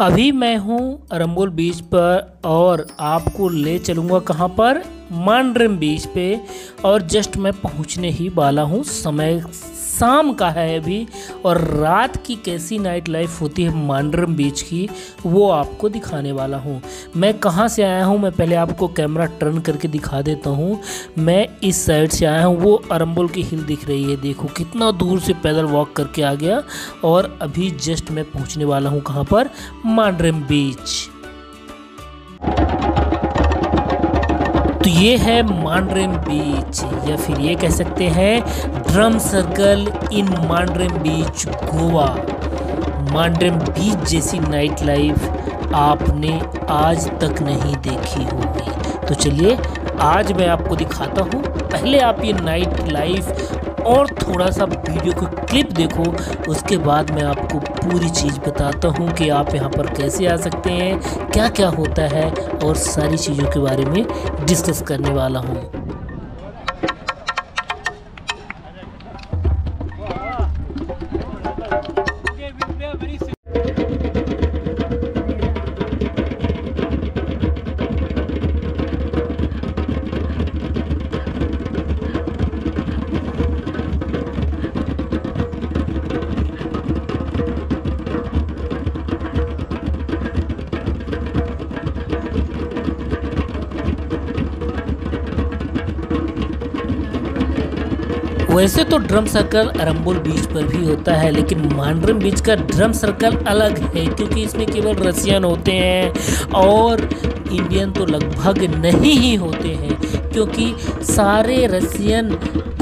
अभी मैं हूँ अरम्बुल बीच पर और आपको ले चलूँगा कहाँ पर? मांड्रम बीच पे और जस्ट मैं पहुँचने ही वाला हूँ। समय शाम का है अभी और रात की कैसी नाइट लाइफ होती है मांड्रम बीच की, वो आपको दिखाने वाला हूँ। मैं कहाँ से आया हूँ? मैं पहले आपको कैमरा टर्न करके दिखा देता हूँ। मैं इस साइड से आया हूँ, वो अरम्बुल की हिल दिख रही है, देखो कितना दूर से पैदल वॉक करके आ गया और अभी जस्ट मैं पहुँचने वाला हूँ कहाँ पर? मांड्रम बीच। तो ये है मांड्रेम बीच, या फिर ये कह सकते हैं drum circle in Mandrem beach Goa. Mandrem beach जैसी नाइट लाइफ आपने आज तक नहीं देखी होगी। तो चलिए, आज मैं आपको दिखाता हूँ। पहले आप ये नाइट लाइफ और थोड़ा सा वीडियो को क्लिप देखो, उसके बाद मैं आपको पूरी चीज़ बताता हूँ कि आप यहाँ पर कैसे आ सकते हैं क्या क्या होता है और सारी चीज़ों के बारे में डिस्कस करने वाला हूँ। वैसे तो ड्रम सर्कल अरम्बुल बीच पर भी होता है, लेकिन मांड्रम बीच का ड्रम सर्कल अलग है, क्योंकि इसमें केवल रसियन होते हैं और इंडियन तो लगभग नहीं ही होते हैं, क्योंकि सारे रसियन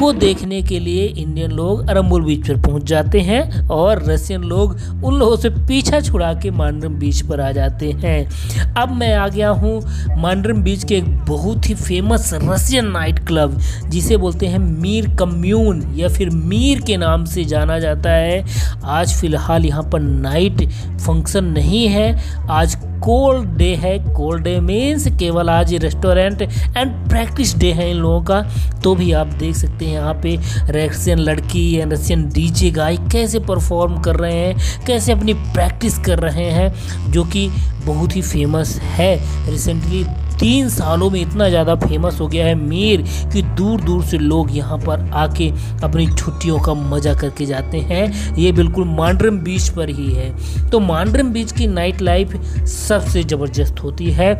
को देखने के लिए इंडियन लोग अरम्बुल बीच पर पहुँच जाते हैं और रशियन लोग उन लोगों से पीछा छुड़ा के मांडरम बीच पर आ जाते हैं। अब मैं आ गया हूँ मांडरम बीच के एक बहुत ही फ़ेमस रसियन नाइट क्लब जिसे बोलते हैं मीर कम्यून, या फिर मीर के नाम से जाना जाता है। आज फ़िलहाल यहाँ पर नाइट फ़ंक्शन नहीं है। आज कोल्ड डे है। कोल्ड डे मीन्स केवल आज रेस्टोरेंट एंड प्रैक्टिस डे है इन लोगों का। तो भी आप देख सकते हैं यहाँ पे रशियन लड़की या रशियन डीजे गाय कैसे परफॉर्म कर रहे हैं, कैसे अपनी प्रैक्टिस कर रहे हैं, जो कि बहुत ही फ़ेमस है। रिसेंटली तीन सालों में इतना ज़्यादा फ़ेमस हो गया है मीर कि दूर दूर से लोग यहाँ पर आके अपनी छुट्टियों का मज़ा करके जाते हैं। ये बिल्कुल मांड्रम बीच पर ही है। तो मांड्रम बीच की नाइट लाइफ सबसे ज़बरदस्त होती है।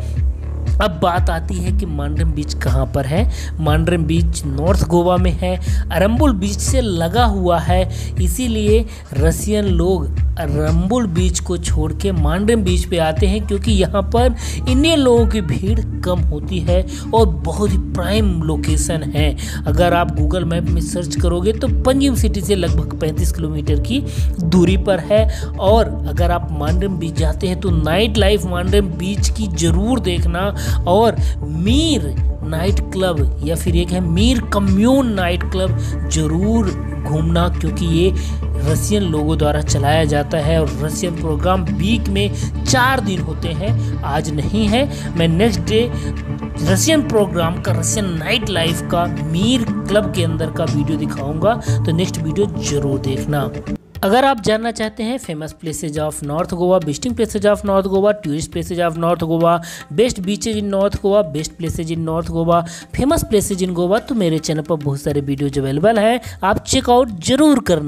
अब बात आती है कि मांड्रम बीच कहाँ पर है? मांड्रम बीच नॉर्थ गोवा में है। अरम्बुल बीच से लगा हुआ है। इसीलिए रसियन लोग रंबुल बीच को छोड़ के मांड्रम बीच पे आते हैं क्योंकि यहाँ पर इंडियन लोगों की भीड़ कम होती है और बहुत ही प्राइम लोकेशन है। अगर आप गूगल मैप में सर्च करोगे तो पंजिम सिटी से लगभग 35 किलोमीटर की दूरी पर है। और अगर आप मांड्रम बीच जाते हैं तो नाइट लाइफ मांड्रम बीच की ज़रूर देखना। और मीर नाइट क्लब या फिर एक है मीर कम्यून नाइट क्लब ज़रूर घूमना, क्योंकि ये रसियन लोगों द्वारा चलाया जाता है और रसियन प्रोग्राम वीक में चार दिन होते हैं, आज नहीं है। मैं नेक्स्ट डे रसियन प्रोग्राम का रसियन नाइट लाइफ का, मीर क्लब के अंदर का वीडियो दिखाऊँगा तो नेक्स्ट वीडियो ज़रूर देखना। अगर आप जानना चाहते हैं famous places of north Goa besting places of north Goa tourist places of north Goa best beaches in north Goa best places in north Goa famous places in Goa तो मेरे channel पर बहुत सारे वीडियोज़ अवेलेबल हैं। आप checkout ज़रूर करना।